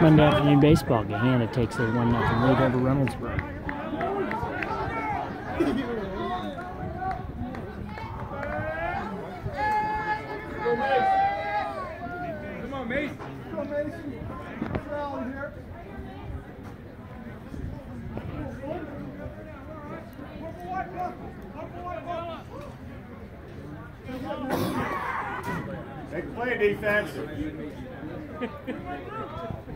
Monday afternoon baseball game. Gahanna takes their 1 0 lead over Reynoldsburg. Come on, Mason. Come on, Mason. Rally here. Make play defense.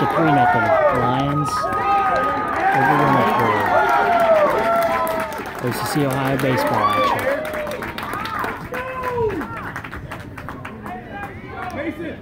to 3 0. Lions over to see Ohio baseball action. Mason!